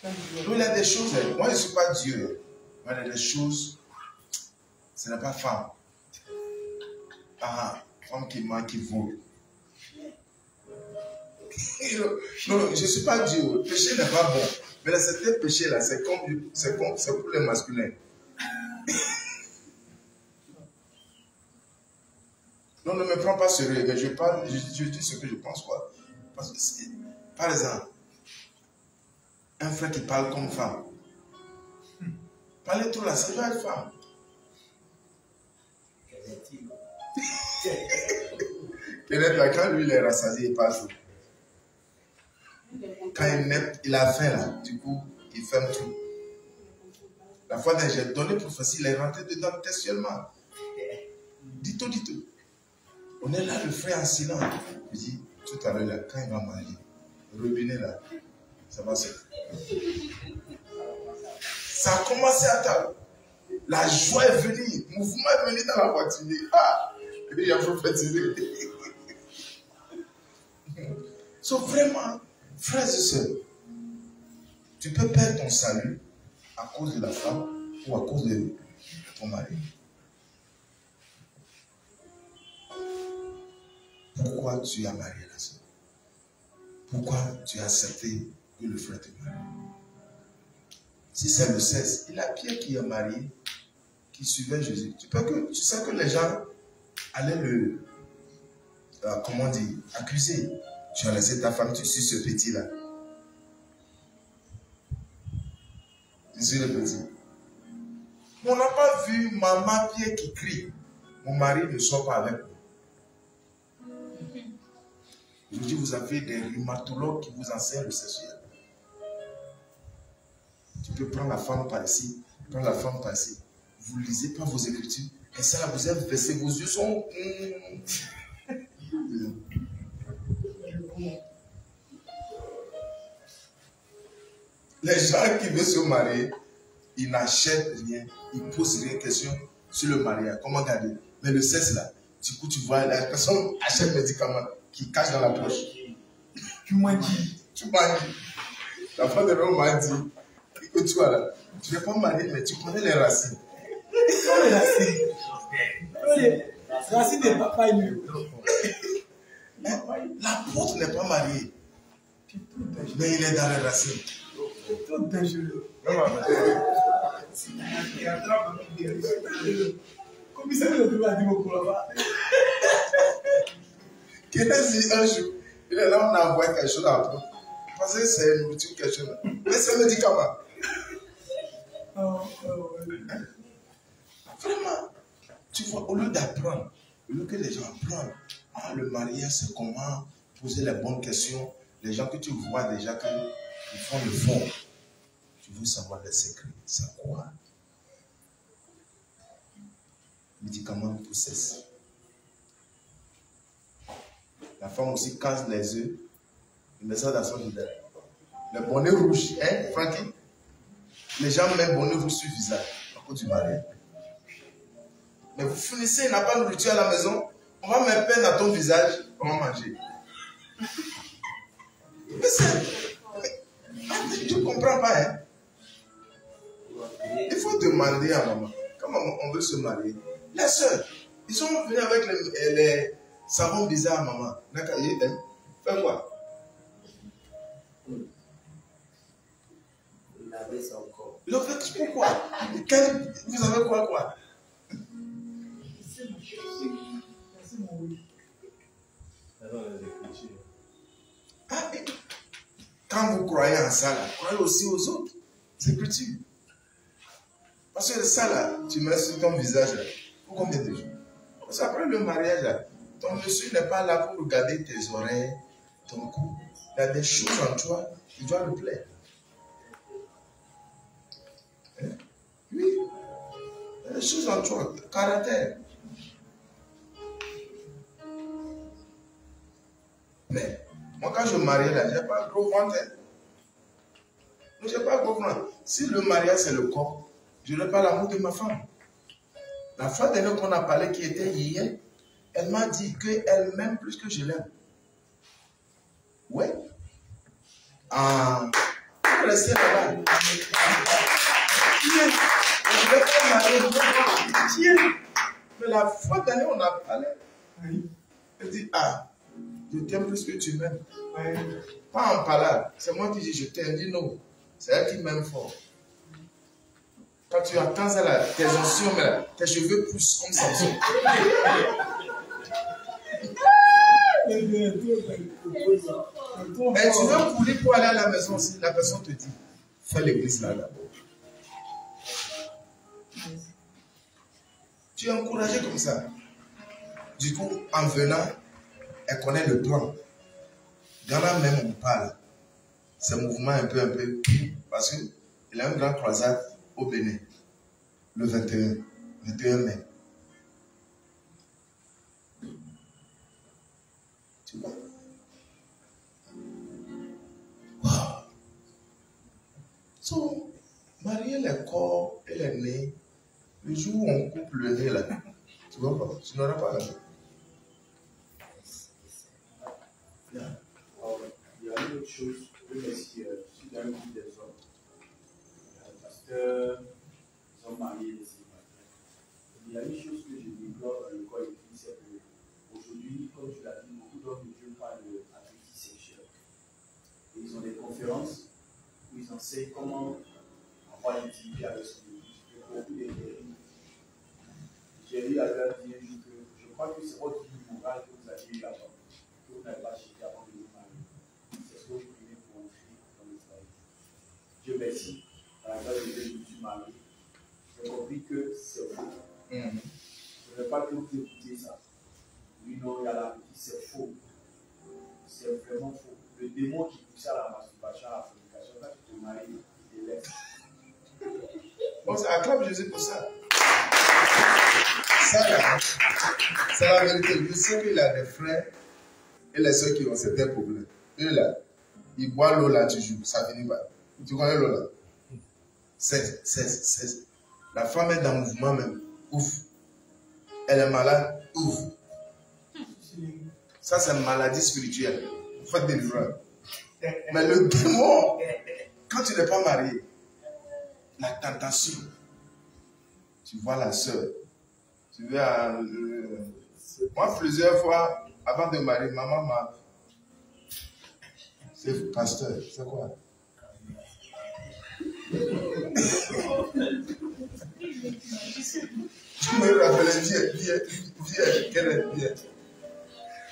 Donc, il y a des choses, moi je ne suis pas Dieu, mais il y a des choses, ce n'est pas femme. Ah, femme qui ment, qui vole. non, je ne suis pas Dieu, le péché n'est pas bon. Mais là, certains péchés là, c'est comme, c'est comme, c'est pour les masculins. Non, ne me prends pas sérieux, mais je parle, je, je dis ce que je pense, quoi. Parce que, c'est- par exemple, un frère qui parle comme femme. Parlez tout là, ça doit être femme. Quel là, quand lui il est rassasié, il passe. Quand il, met, il a faim là, du coup, il ferme tout. La fois dernière, j'ai donné facile, il est rentré dedans textuellement. Dis tout, dis tout. On est là, le frère en silence. Je dis, tout à l'heure, quand il va marier, robinet là, ça va se. Ça a commencé à table. La joie est venue, le mouvement est venu dans la voiture. Ah! Il a prophétisé. So vraiment, frères et sœurs, tu peux perdre ton salut à cause de la femme ou à cause de ton mari. Pourquoi tu as marié la sœur? Pourquoi tu as accepté que le frère te marie? Si c'est le 16, il a Pierre qui est marié, qui suivait Jésus. Tu, peux que, tu sais que les gens allaient le, euh, comment dire, accuser. Tu as laissé ta femme, tu suis ce petit-là. Tu suis le petit. On n'a pas vu maman Pierre qui crie. Mon mari ne sort pas avec moi. Aujourd'hui, vous avez des rhumatologues qui vous enseignent le sexuel. Tu peux prendre la femme par ici, prendre la femme par ici. Vous ne lisez pas vos écritures. Et ça, vous êtes versé, vos yeux sont. Les gens qui veulent se marier, ils n'achètent rien, ils ne posent rien de question sur le mariage. Comment garder? Mais le sexe là, du coup, tu vois, la personne achète un médicament qui cache dans la poche. Tu m'as dit. Tu m'as dit. La femme de l'homme m'a dit que toi là, tu n'es pas marié, mais tu connais les racines. Comme la racine. Les racines de papa. Hein? L'apôtre n'est pas marié, C'est trop dangereux. mais il est dans les racines. C'est trop dangereux. S'agit de à dire au là-bas. Dit un jour, il est là, on a envoyé quelque chose à l'apôtre. Parce que c'est une nourriture, quelque chose. Mais c'est un médicament. Oh, ouais. Vraiment, tu vois, au lieu d'apprendre, au lieu que les gens apprennent, ah, le mariage, c'est comment poser les bonnes questions, les gens que tu vois déjà qu'ils font le fond, tu veux savoir les secrets. C'est quoi? Médicaments pour cesse. La femme aussi casse les œufs, il met ça dans son visage. Le bonnet rouge, hein, Francky Les gens mettent bonnet rouge sur le visage à cause du mariage. Mais vous finissez, il n'a pas de nourriture à la maison, on va mettre peine à ton visage, on va manger. Mais c'est. Je ne comprends pas. Hein? Il faut demander à maman. Comment on veut se marier Les soeurs, ils sont venus avec les, les savons bizarres, maman. Est- hein. Fais quoi? Laver son corps. Pourquoi Vous avez quoi, quoi? Ah, et Quand vous croyez en ça, là, croyez aussi aux autres. C'est écritures. Parce que ça, là, tu mets sur ton visage, pour combien de jours Parce qu'après le mariage, là, ton monsieur n'est pas là pour regarder tes oreilles, ton cou. Il y a des choses en toi qui doivent lui plaire. Hein? Oui. Il y a des choses en toi, caractère. Mais moi, quand je me mariais là, je n'ai pas gros ventre. hein. Je n'ai pas gros ventre. Si le mariage, c'est le corps, je n'ai pas l'amour de ma femme. La fois dernière qu'on a parlé, qui était hier, elle m'a dit qu'elle m'aime plus que je l'aime. Ouais. Ah, restez là-bas. Tiens, je vais pas. Tiens. Mais la fois dernière, on a parlé. Oui. Elle dit, ah, je t'aime plus que tu m'aimes. Ouais. Pas en parole. C'est moi qui dis je t'aime. Dit non. C'est elle qui m'aime fort. Quand tu attends ça là, tes onctions, là, tes cheveux poussent comme ça. Et tu veux courir pour aller à la maison aussi, la personne te dit, fais l'église là d'abord. Tu es encouragé comme ça. Du coup, en venant, elle connaît le plan. Dans la même on parle. C'est mouvement un peu, un peu. Parce qu'il a une grande croisade au Bénin. Le 21, 21 mai. Tu vois? Wow. So, marier les corps et les nez, le jour où on coupe le nez là, tu vois pas, tu n'auras pas la Il y a une autre chose, je si, euh, le groupe des hommes, parce que ils sont mariés et célibataires. Il y a une chose que je déplore dans le corps de Christ, c'est comme tu l'as dit, beaucoup d'hommes de Dieu parlent d'appétit sexuel. Et ils ont des conférences où ils enseignent comment avoir l'intimité avec son épouse. Beaucoup d'intérêts. J'ai lu à l'heure que je crois que c'est votre vie morale que vous avez eu vous n'avez pas cherché avant de vous marier. C'est ce que vous prenez pour entrer dans le foyer. Dieu merci. À la grâce de Dieu, je me suis marié. J'ai compris que c'est faux. Mhm. Je ne veux pas que vous écoutiez ça. Oui, non, il y a la c'est faux. C'est vraiment faux. Le démon qui pousse à la masturbation, à la fornication, quand tu te maries, il te laisse. Bon, c'est acclame Jésus pour ça. Ça, c'est la vérité. Je sais qu'il a des frères et les soeurs qui ont certains problèmes. Eux, là, ils boivent l'eau là, tu joues, ça finit pas. Tu connais l'eau là? 16, 16, 16. La femme est dans le mouvement même. Ouf. Elle est malade. Ouf. Ça, c'est une maladie spirituelle. Faites des livreurs. Mais le démon, quand tu n'es pas marié, la tentation, tu vois la soeur, tu vois, euh, moi plusieurs fois, avant de marier, maman m'a, c'est pasteur, c'est quoi? Tu me rappelles, viens, quelle est, viens.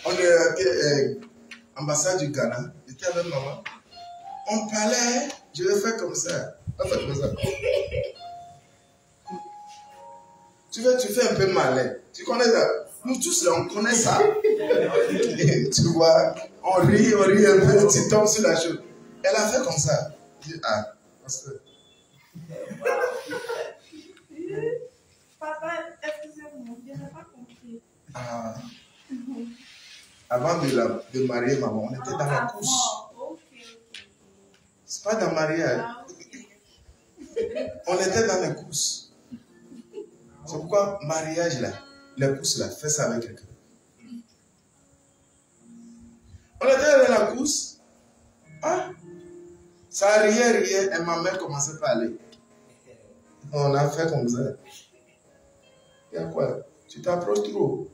On est à euh, ambassade du Ghana, j'étais avec maman. On parlait, je vais faire comme ça. Fait comme ça. Tu tu fais un peu malin. Tu connais ça? Nous tous là, on connaît ça. Et tu vois, on rit, on rit un peu, tu tombes sur la chose. Elle a fait comme ça. Je dis, ah, pasteur. Papa, excusez-moi, je n'ai pas compris. Ah. Avant de, la, de marier maman, on était dans la Ah, course. bon, ok, ok. C'est pas dans le mariage. Ah. On était dans les courses. C'est pourquoi mariage là, les courses là, fais ça avec quelqu'un. On était dans la course. Ah, ça riait, riait, et ma mère commençait à aller. On a fait comme ça. Il y a quoi? Tu t'approches trop.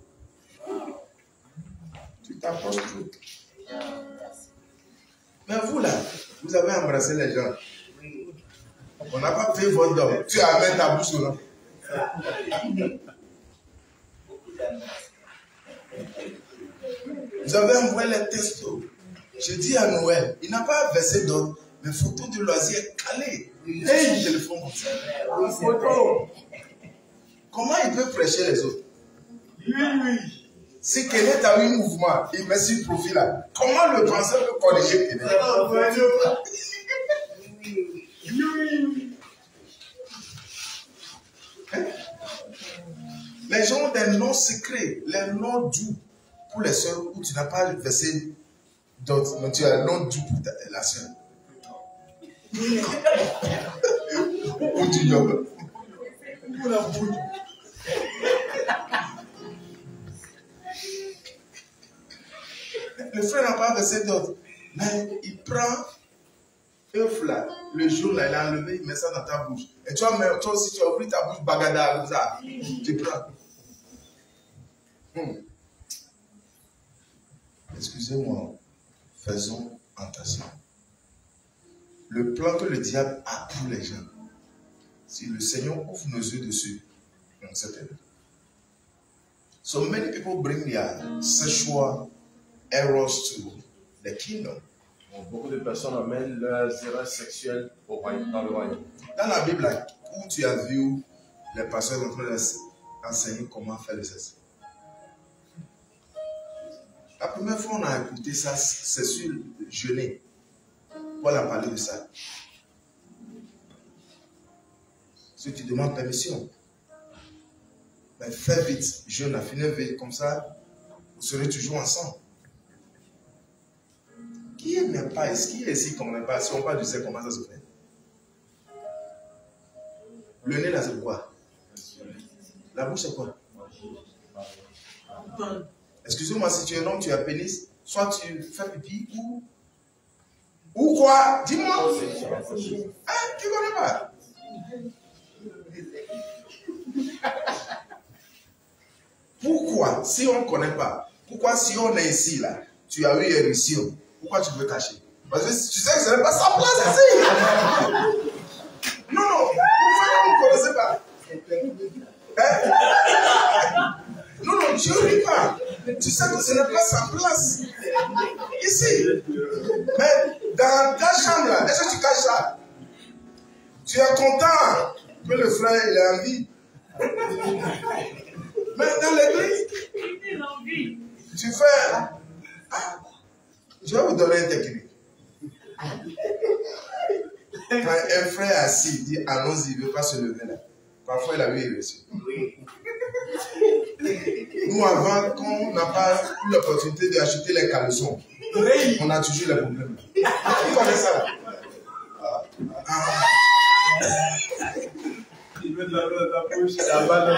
Tu t'approches trop. Mais vous là, vous avez embrassé les gens. On n'a pas fait votre dom. Tu amènes ta bouche là. Vous avez envoyé les textos. Je dis à Noël, il n'a pas versé d'ordre, mais photo de loisir calé. Hey, téléphone comme ça. Comment il peut prêcher les autres? Oui, oui. Si Kenneth a eu un mouvement, il met sur le profil là. Comment le penseur peut corriger Kenneth? Les gens ont des noms secrets, les noms doux pour les soeurs où tu n'as pas versé d'autres, mais tu as un nom doux pour ta- la soeur. Ou du yoga. Le frère n'a pas versé d'autres, mais il prend un flat, le jour là, il a enlevé, il met ça dans ta bouche. Et toi, toi aussi, tu as ouvert ta bouche, bagada, comme ça. Tu prends. Hmm. Excusez-moi, faisons attention. Le plan que le diable a pour les gens, si le Seigneur ouvre nos yeux dessus, on pas. So many people bring their sexual errors to the kingdom. Bon, beaucoup de personnes amènent leurs erreurs sexuelles au royaume, dans le royaume. Dans la Bible, où tu as vu les pasteurs en train d'enseigner comment faire le sexe. La première fois on a écouté ça, c'est sur le jeûner. Paul a parlé de ça. Si tu demandes permission, mais fais vite, jeûne, à finir vite, comme ça, vous serez toujours ensemble. Qui n'aime pas ici Qui est ici qu'on n'aime pas Si on parle du sexe, comment ça se fait? Le nez là, c'est quoi? La bouche, c'est quoi? Excusez-moi, si tu es un homme, tu as pénis, soit tu fais pipi ou. Ou quoi? Dis-moi. Hein? Tu connais pas? Pourquoi, si on ne connaît pas, pourquoi si on est ici, là, tu as eu érection, pourquoi tu veux cacher? Parce que tu sais que ce n'est pas sa place ici. Non, non, on ne connaissait pas Hein? Non, non, tu ne pas. Tu sais que ce n'est pas sa place. Ici. Mais dans ta chambre, est-ce que tu caches ça? Tu es content que le frère il ait envie. Mais dans l'église, tu fais. Ah, je vais vous donner une technique. Quand un frère assis dit allons-y, il ne veut pas se lever là. Parfois il a eu reçu. Nous, avant, quand on n'a pas eu l'opportunité d'acheter les caleçons, on a toujours les problèmes. Qui connaît ça? Là Ah. Il met de la main dans ta bouche, la balle.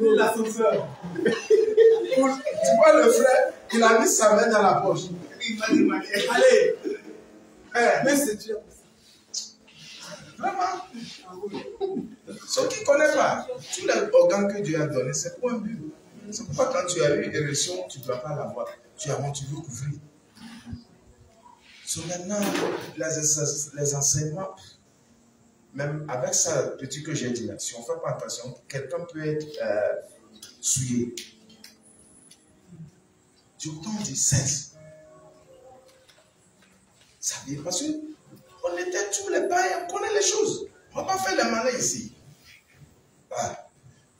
L'ascenseur. Tu vois le frère, il a mis sa main dans la poche. Il. Allez, Eh, mais c'est Dieu. Vraiment. Ceux qui ne connaissent pas, tous les organes que Dieu a donnés, c'est pour un but. C'est pourquoi quand tu as eu une érection, tu ne dois pas l'avoir. Tu as tu veux couvrir. So maintenant, les, les enseignements, même avec ça, petit que j'ai dit là, si on ne fait pas attention, quelqu'un peut être euh, souillé. Du on dit 16. Ça veut parce que on était tous les païens, on connaît les choses. On ne va pas faire les malins ici. Ah.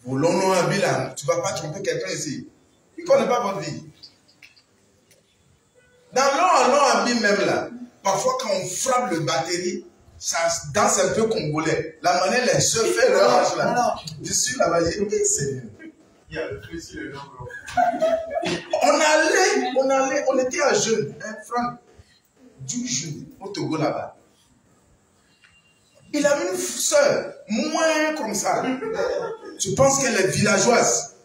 Voulons-nous un bilan, tu ne vas pas tromper quelqu'un ici. Il ne connaît pas votre vie. Dans l'an habit même là, parfois quand on frappe le batterie, ça danse un peu congolais. La manière les se fait leur âge là. Je suis là-bas, j'ai Seigneur. Il y a le feu sur le nom, bro. On allait, on allait, on était à jeûne, hein, Franck, du jeûne au Togo là-bas. Il a une soeur, moins comme ça. Tu penses qu'elle est villageoise.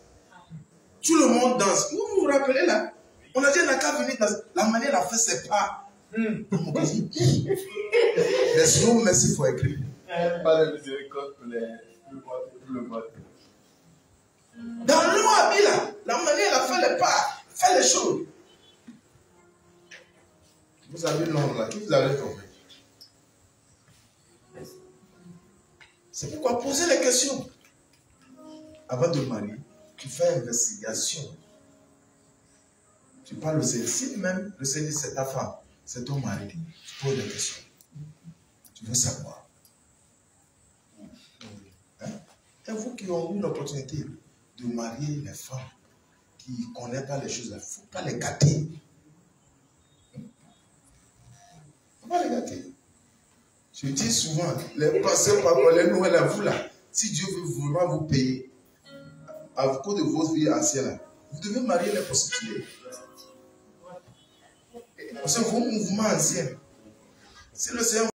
Tout le monde danse. Vous vous vous rappelez là? On a dit, n'a qu'à venir dans la manière de la faire, c'est pas. Hmm. There's no mercy for a criminal. Pas de miséricorde pour le vote. Dans l'eau là, la manière de la faire, les pas, faire les choses. Vous avez l'homme là, qui vous avez compris. C'est pourquoi poser les questions. Avant de marier, tu fais investigation. Tu parles au. Si même le Seigneur c'est ta femme, c'est ton mari, tu poses des questions. Tu veux savoir. Hein? Et vous qui ont eu l'opportunité de marier les femmes qui ne connaissent pas les choses, il ne faut pas les gâter. Il ne faut pas les gâter. Je dis souvent, les pasteurs parolés, nous, là, vous là, si Dieu veut vraiment vous payer, à cause de votre vie ancienne, vous devez marier les prostituées. Que vos mouvements anciens, si le Seigneur